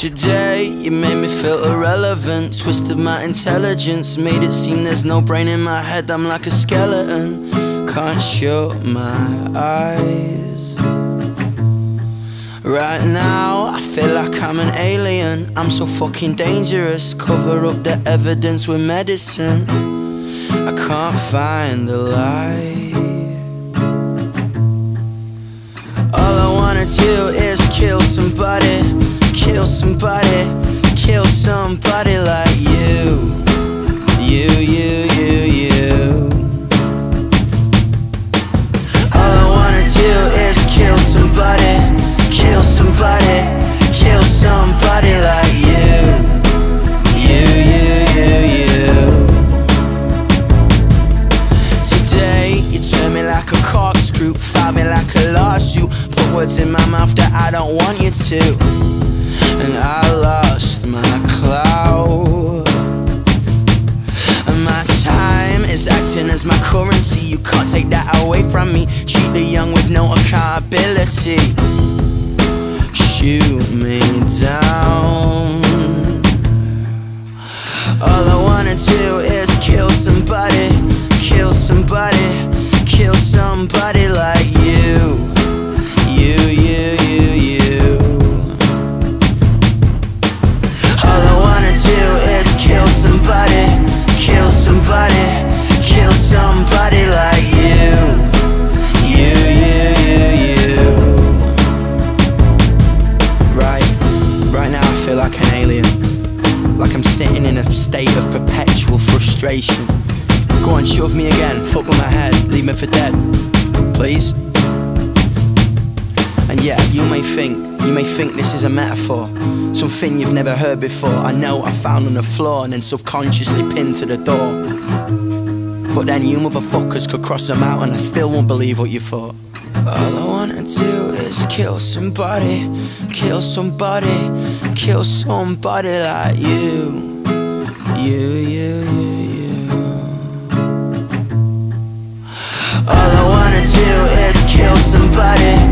you made me feel irrelevant. Twisted my intelligence, made it seem there's no brain in my head. I'm like a skeleton, can't shut my eyes. Right now, I feel like I'm an alien. I'm so fucking dangerous. Cover up the evidence with medicine. I can't find the light. Like a corkscrew, file me like a lawsuit, put words in my mouth that I don't want you to. And I lost my clout. And my time is acting as my currency. You can't take that away from me. Treat the young with no accountability. Shoot me down. Somebody like you. You, you, you, you. All I wanna do is kill somebody, kill somebody, kill somebody like you. You, you, you, you. Right, right now I feel like an alien. Like I'm sitting in a state of perpetual frustration. Go on, shove me again, fuck with my head, leave me for dead. Please? And yeah, you may think, you may think this is a metaphor. Something you've never heard before. I know I found on the floor and then subconsciously pinned to the door. But then you motherfuckers could cross them out and I still won't believe what you thought. All I wanna do is kill somebody, kill somebody, kill somebody like you. You, you, you, kill